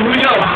Here we go.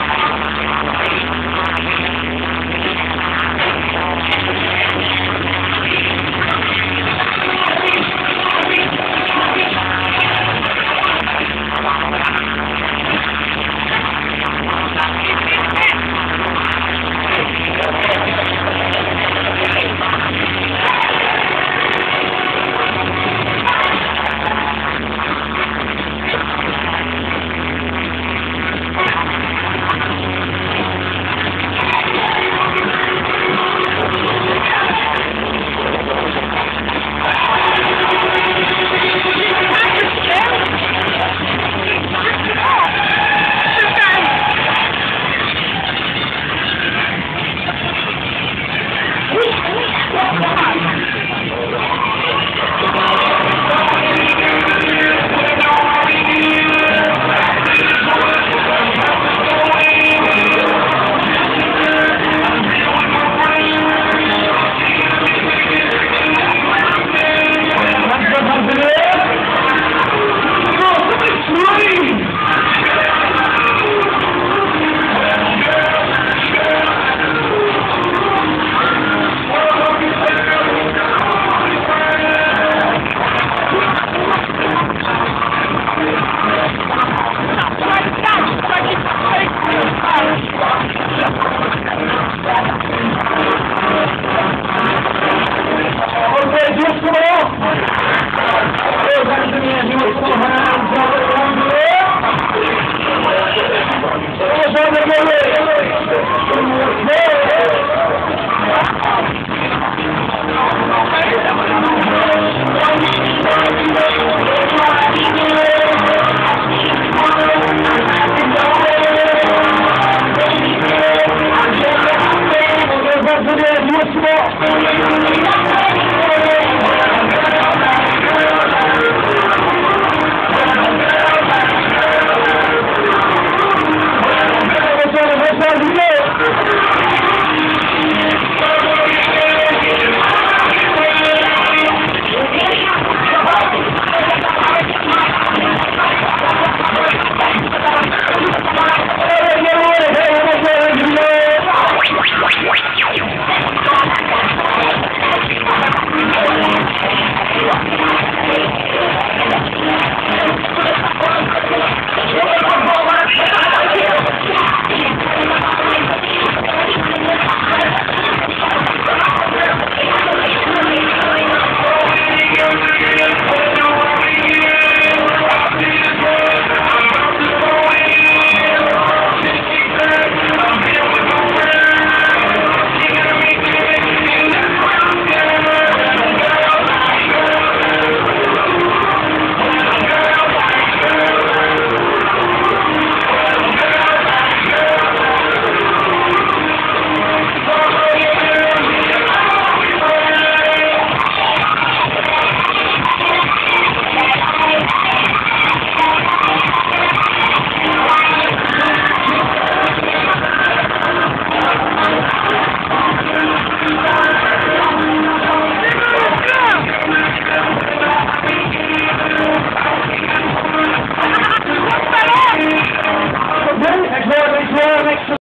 Thank you.